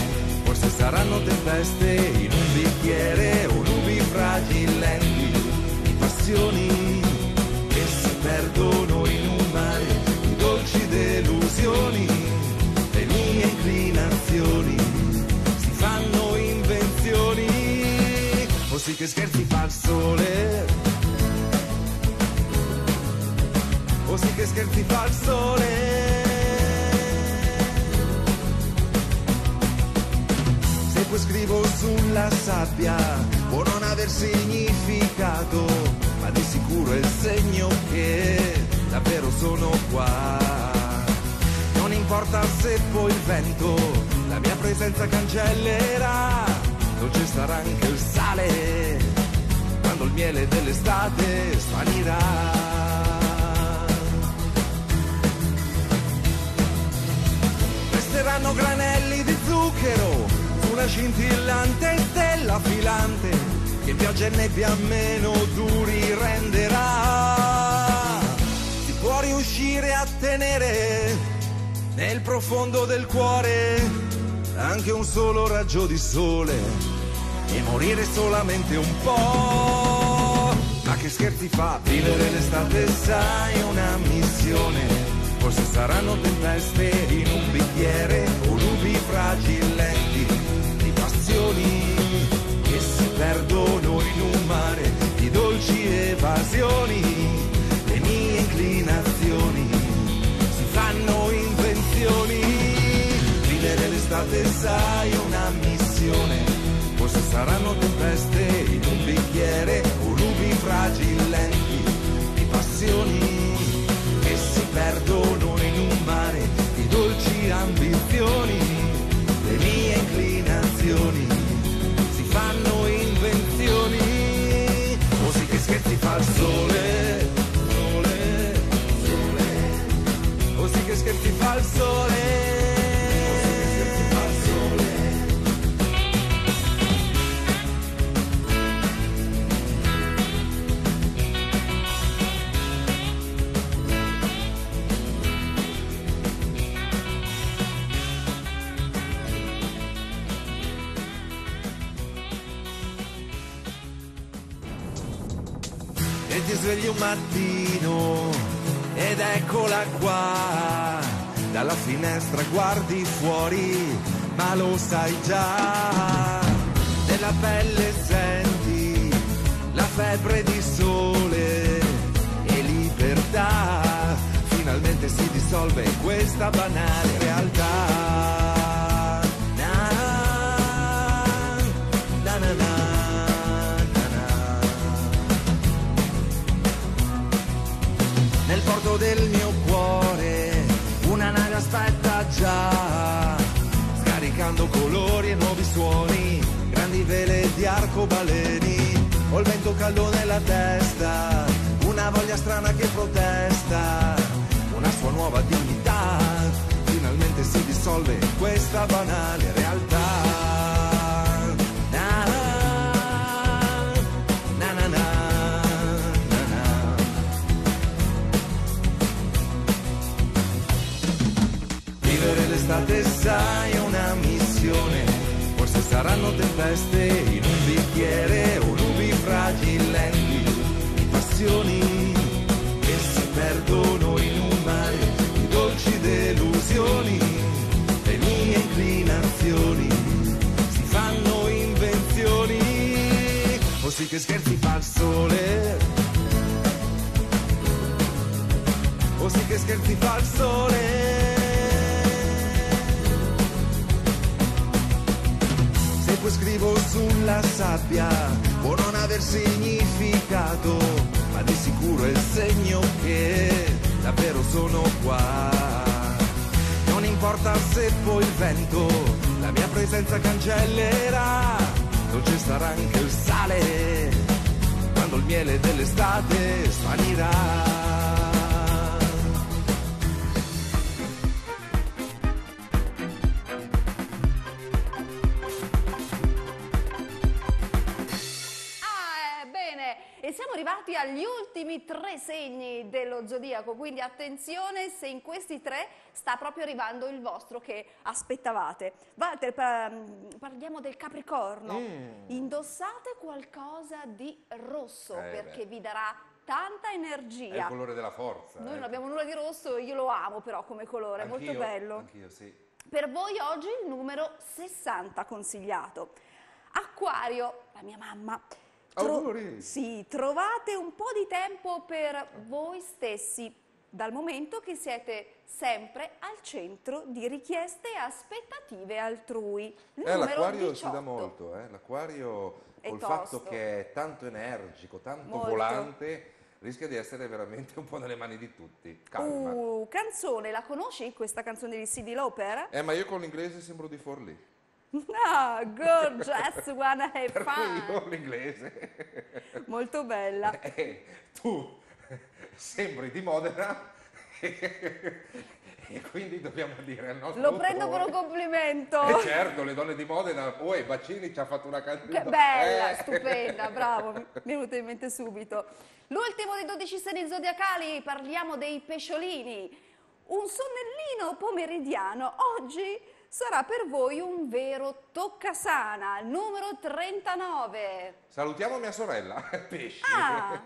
forse saranno tempeste in un bicchiere o fragili lenti passioni che si perdono in un mare di dolci delusioni. Le mie inclinazioni si fanno invenzioni, o sì che scherzi fa il sole, sì che scherzi fa il sole. Poi scrivo sulla sabbia può non aver significato, ma di sicuro è il segno che davvero sono qua. Non importa se poi il vento la mia presenza cancellerà, dolce sarà anche il sale quando il miele dell'estate svanirà. Resteranno granelli di zucchero una scintillante stella filante che pioggia e nebbia meno duri renderà. Si può riuscire a tenere nel profondo del cuore anche un solo raggio di sole e morire solamente un po'. Ma che scherzi fa vivere l'estate, sai, una missione. Forse saranno tempeste in un bicchiere o nubi fragilenti di passioni che si perdono in un mare di dolci evasioni. Le mie inclinazioni si fanno invenzioni. Vivere l'estate, sai, una missione. Forse saranno tempeste in un bicchiere o nubi fragilenti di passioni che si perdono in un mare di dolci ambizioni. Le mie inclinazioni e ti svegli un mattino ed eccola qua. Dalla finestra guardi fuori, ma lo sai già. Nella pelle senti la febbre di sole e libertà. Finalmente si dissolve questa banale realtà. Colori e nuovi suoni grandi vele di arcobaleni ho il vento caldo nella testa una voglia strana che protesta una sua nuova dignità finalmente si dissolve questa banale realtà. Vivere l'estate sai missione, forse saranno tempeste in un bicchiere o nubi fragilenti passioni che si perdono in un mare di dolci delusioni, le mie inclinazioni si fanno invenzioni, così che scherzi fa il sole, così che scherzi fa il sole. Poi scrivo sulla sabbia può non aver significato, ma di sicuro è il segno che davvero sono qua. Non importa se poi il vento la mia presenza cancellerà, dolce sarà anche il sale quando il miele dell'estate svanirà. Arrivati agli ultimi tre segni dello zodiaco, quindi attenzione se in questi tre sta proprio arrivando il vostro che aspettavate. Walter, pa- parliamo del Capricorno. Mm. Indossate qualcosa di rosso Eh, perché beh. vi darà tanta È il energia. colore della forza. Noi eh. non abbiamo nulla di rosso, io lo amo però come colore, è molto bello. Anch'io, sì. Per voi oggi il numero 60 consigliato. Acquario, la mia mamma. Auguri! Sì, trovate un po' di tempo per voi stessi. dal momento che siete sempre al centro di richieste e aspettative altrui. Eh, l'acquario si 18. dà molto, eh. l'acquario col tosto. fatto che è tanto energico, tanto Molto. volante, rischia di essere veramente un po' nelle mani di tutti. Calma. Uh, canzone, la conosci questa canzone di CD Lauper? Eh, ma io con l'inglese sembro di Forlì. Ah, gorgeous, wanna have Per cui fun. io l'inglese. Molto bella. Eh, tu sembri di Modena e quindi dobbiamo dire al nostro Lo prendo per un complimento. Eh certo, le donne di Modena, oh, e Bacini ci ha fatto una canzone. Che bella, Eh. stupenda, bravo, mi è venuto in mente subito. L'ultimo dei 12 segni zodiacali, parliamo dei pesciolini. Un sonnellino pomeridiano oggi sarà per voi un vero toccasana, numero 39. Salutiamo mia sorella, Pesci. Ah.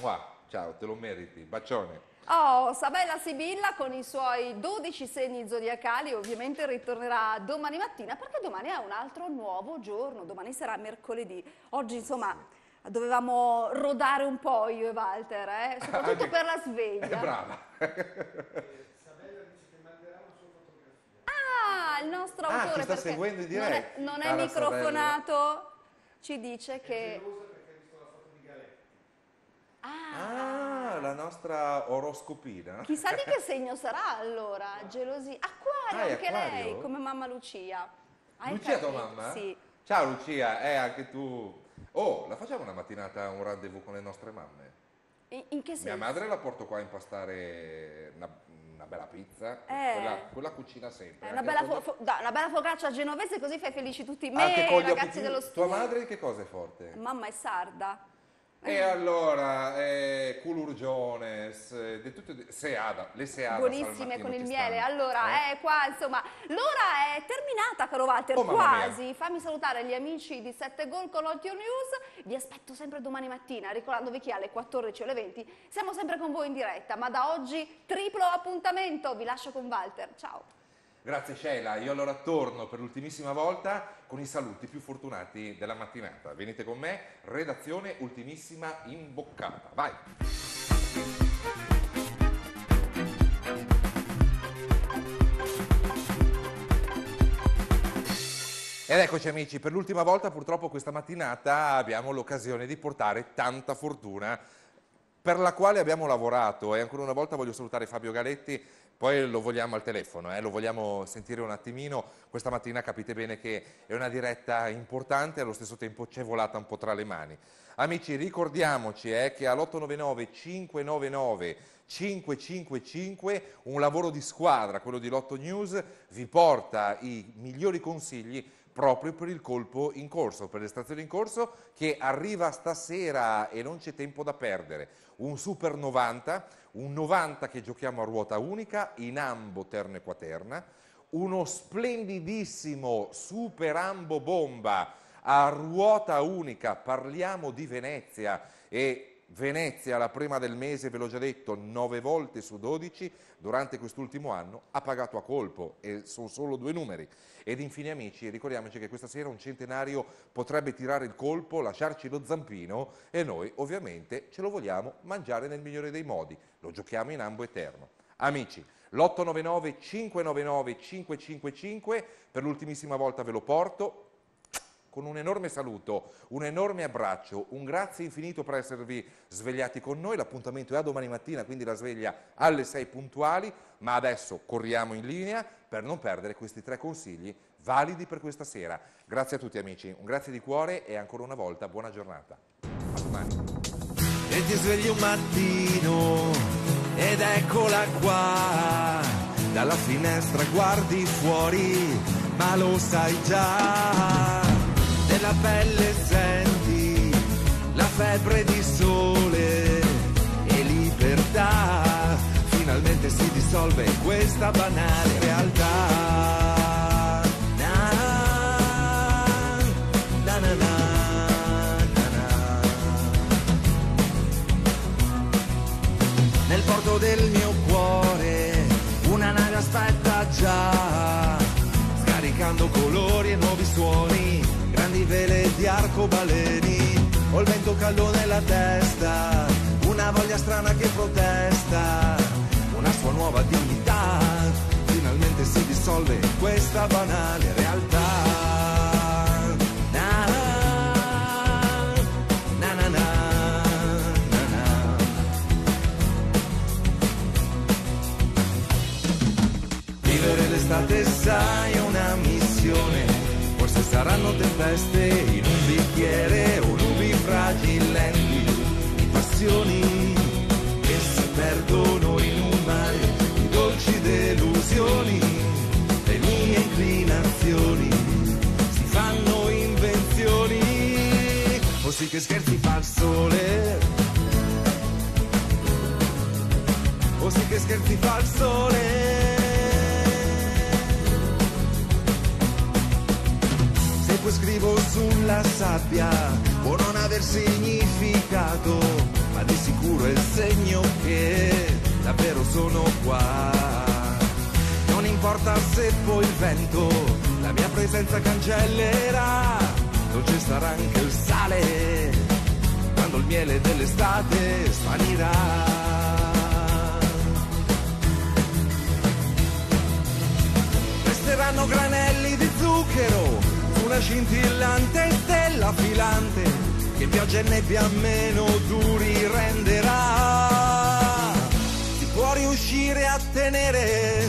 Mua, Ciao, te lo meriti. Bacione. Oh, Sabella Sibilla con i suoi 12 segni zodiacali ovviamente ritornerà domani mattina perché domani è un altro nuovo giorno, domani sarà mercoledì. Oggi insomma dovevamo rodare un po' io e Walter, eh? soprattutto Anche- per la sveglia. brava. Ah, il nostro Ah, autore sta perché seguendo in non è, diretta. non è Cara microfonato, ci dice che... Ah, Ah, la nostra oroscopina. chissà di che segno sarà allora, gelosia. Acquario, Ah, è anche acquario? lei, come mamma Lucia. Hai Lucia tua mamma? Sì. Ciao Lucia, eh, anche tu. Oh, la facciamo una mattinata un rendezvous con le nostre mamme? In, in che senso? Mia madre la porto qua a impastare una, una bella pizza. Eh. Quella, quella cucina sempre. È una bella, quando- fo- dai, una bella focaccia genovese così fai felici tutti me e i ragazzi dello Tua studio. madre che cosa è forte? Mamma è sarda. E allora, eh, culurgiones, eh, tutte, seada, le seada. Buonissime con il miele. stanno, Allora, eh? eh, qua insomma, l'ora è terminata, caro Walter, Oh, quasi. Fammi salutare gli amici di 7 Gol con Oltio News. Vi aspetto sempre domani mattina, ricordandovi che alle 14 o alle 20 siamo sempre con voi in diretta, ma da oggi triplo appuntamento. Vi lascio con Walter. Ciao. Grazie Sheila, io allora torno per l'ultimissima volta con i saluti più fortunati della mattinata. Venite con me, redazione ultimissima imboccata. Vai! Ed eccoci amici, per l'ultima volta purtroppo questa mattinata abbiamo l'occasione di portare tanta fortuna per la quale abbiamo lavorato e ancora una volta voglio salutare Fabio Galetti, poi lo vogliamo al telefono, eh, lo vogliamo sentire un attimino, questa mattina capite bene che è una diretta importante e allo stesso tempo c'è volata un po' tra le mani. Amici ricordiamoci eh, che all'899 599 555 un lavoro di squadra, quello di Lotto News, vi porta i migliori consigli proprio per il colpo in corso, per l'estrazione in corso che arriva stasera e non c'è tempo da perdere. Un Super 90, un 90 che giochiamo a ruota unica in ambo terno e quaterna, uno splendidissimo Super Ambo Bomba a ruota unica, parliamo di Venezia e Venezia, la prima del mese, ve l'ho già detto, 9 volte su 12 durante quest'ultimo anno ha pagato a colpo e sono solo due numeri. Ed infine amici, ricordiamoci che questa sera un centenario potrebbe tirare il colpo, lasciarci lo zampino e noi ovviamente ce lo vogliamo mangiare nel migliore dei modi. Lo giochiamo in ambo eterno. Amici, l'899 599 555 per l'ultimissima volta ve lo porto con un enorme saluto, un enorme abbraccio, un grazie infinito per esservi svegliati con noi. L'appuntamento è a domani mattina, quindi la sveglia alle 6 puntuali, ma adesso corriamo in linea per non perdere questi tre consigli validi per questa sera. Grazie a tutti amici, un grazie di cuore e ancora una volta buona giornata. A domani. E ti svegli un mattino ed eccola qua. Dalla finestra guardi fuori, ma lo sai già. Nella pelle senti la febbre di sole e libertà. Finalmente si dissolve questa banale realtà. Arcobaleni, ho il vento caldo nella testa, una voglia strana che protesta, nuova dignità. Finalmente si dissolve questa banale realtà. L'estate sai una missione, forse saranno tempeste in bicchiere o nubi fragilenti di passioni che si perdono in un mare di dolci delusioni, le mie inclinazioni si fanno invenzioni, o sì che scherzi fa il sole, o sì che scherzi fa il sole. Poi scrivo sulla sabbia può non aver significato, ma di sicuro è il segno che davvero sono qua. Non importa se poi il vento la mia presenza cancellerà, dolce sarà anche il sale quando il miele dell'estate svanirà. Resteranno granelli di zucchero una scintillante stella filante che pioggia e nebbia meno duri renderà. Si può riuscire a tenere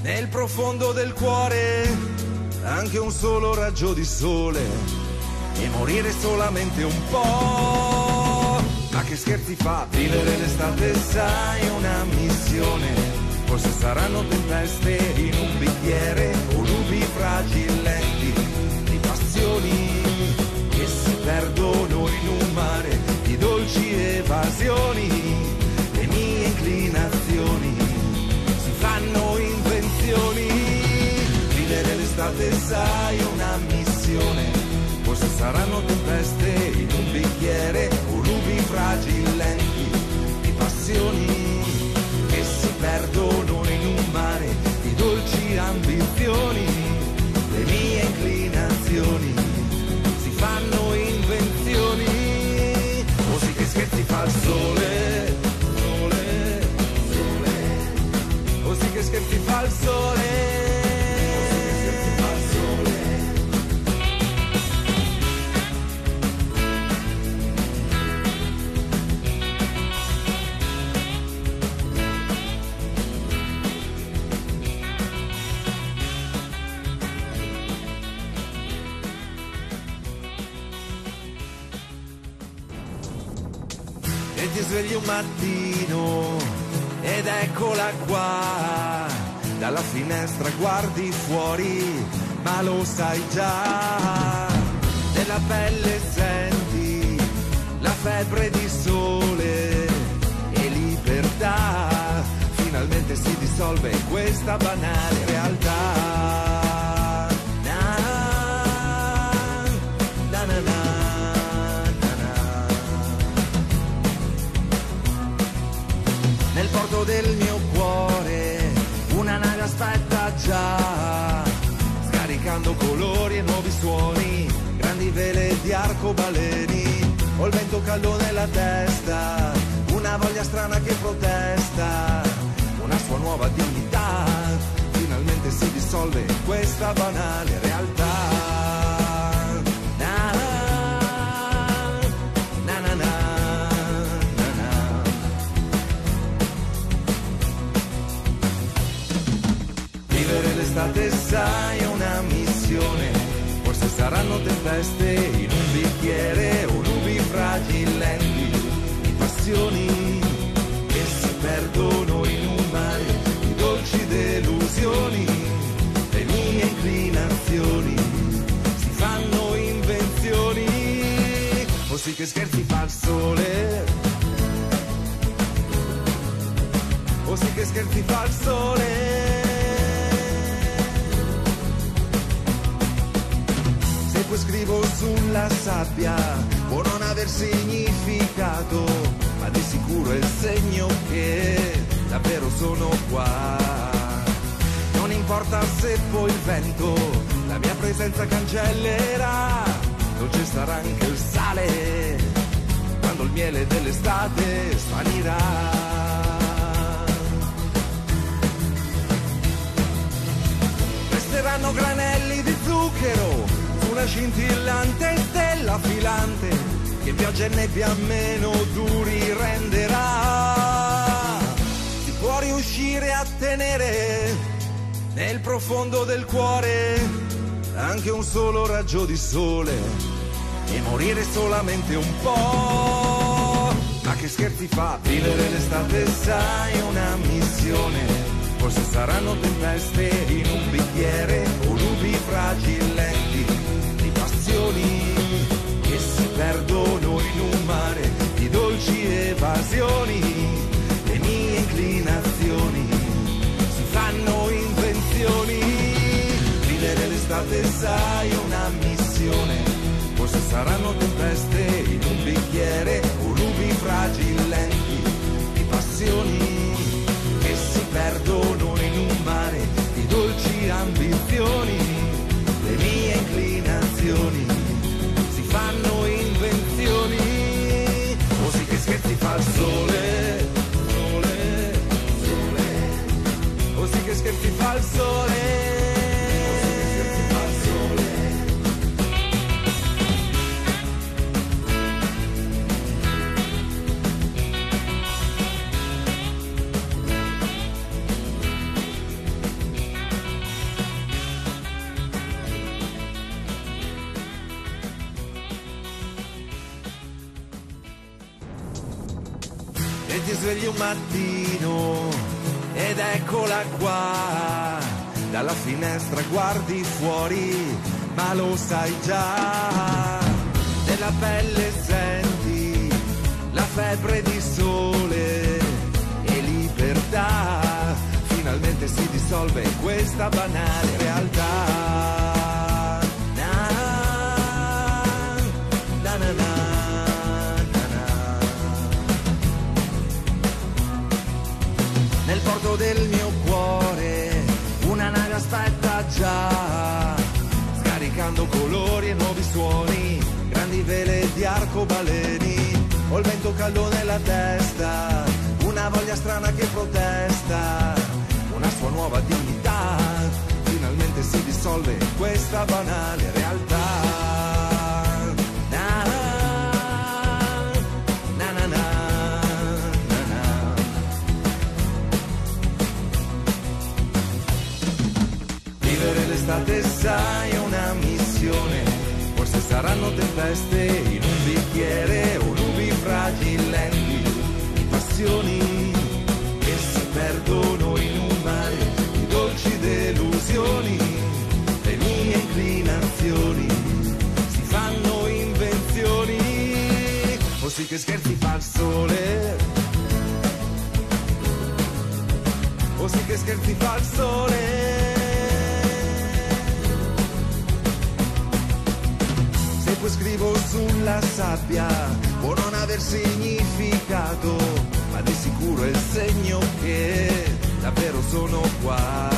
nel profondo del cuore anche un solo raggio di sole e morire solamente un po'. Ma che scherzi fa vivere l'estate, sai, una missione. Forse saranno tempeste in un bicchiere o nubi fragilenti perdono in un mare di dolci evasioni. Le mie inclinazioni si fanno invenzioni. Vivere l'estate, sai, una missione. Forse saranno tempeste in un bicchiere o nubi fragilenti di passioni sole, sole, sole. O sì che scherzi fa il sole. Eccola qua. Dalla finestra guardi fuori, ma lo sai già. Nella pelle senti la febbre di sole e libertà. Finalmente si dissolve questa banale realtà. Arcobaleni ho il vento caldo nella testa una voglia strana che protesta una sua nuova dignità. Finalmente si dissolve questa banale realtà. Na, na, saranno tempeste in un bicchiere o nubi fragilenti di passioni che si perdono in un mare di dolci delusioni, le mie inclinazioni si fanno invenzioni, o sì che scherzi fa il sole, o sì che scherzi fa il sole. sangue scrivo sulla sabbia, può non aver significato, ma di sicuro è il segno che davvero sono qua. Non importa se poi il vento la mia presenza cancellerà, dolce sarà anche il sale, quando il miele dell'estate svanirà. Resteranno granelli di zucchero una scintillante stella filante che pioggia e nebbia meno duri renderà. Si può riuscire a tenere nel profondo del cuore anche un solo raggio di sole e morire solamente un po'. Ma che scherzi fa vivere l'estate, sai, una missione. Forse saranno tempeste in un bicchiere o nubi fragili perdono in un mare di dolci evasioni. Le mie inclinazioni si fanno invenzioni. Vivere l'estate, sai, una missione. Forse saranno tempeste in un bicchiere o nubi fragili di passioni che si perdono fuori, ma lo sai già. Nella pelle arcobaleni ho il vento caldo nella testa una voglia strana che protesta una sua nuova dignità finalmente si dissolve questa banale realtà. Vivere l'estate sai è una missione, saranno tempeste in un bicchiere o nubi fragili lenti di passioni che si perdono in un mare di dolci delusioni, le mie inclinazioni si fanno invenzioni, o sì che scherzi fa il sole, o sì che scherzi fa il sole. Poi scrivo sulla sabbia può non aver significato, ma di sicuro è il segno che davvero sono qua.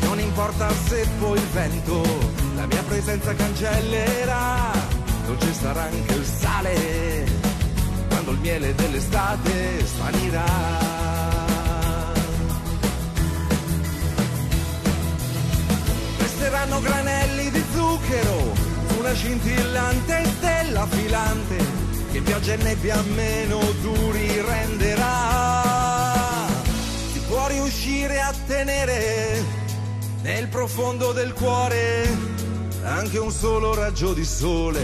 Non importa se poi il vento la mia presenza cancellerà, dolce sarà anche il sale quando il miele dell'estate svanirà. Resteranno granelli di zucchero una scintillante stella filante che pioggia e nebbia meno duri renderà. Si può riuscire a tenere nel profondo del cuore anche un solo raggio di sole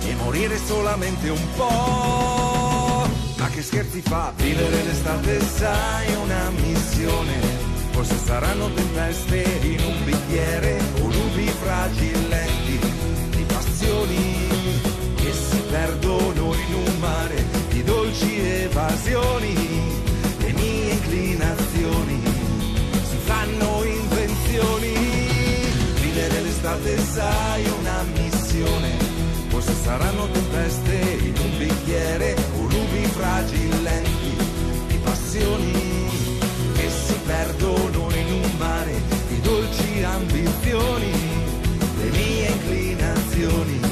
e morire solamente un po'. Ma che scherzi fa vivere l'estate, sai, una missione. Forse saranno tempeste in un bicchiere o lenti di passioni che si perdono in un mare di dolci evasioni. Le mie inclinazioni si fanno invenzioni. Vivere l'estate, sai, una missione. Forse saranno tempeste in un bicchiere o nubi fragili di passioni che si perdono in un mare di dolci ambizioni. Le mie inclinazioni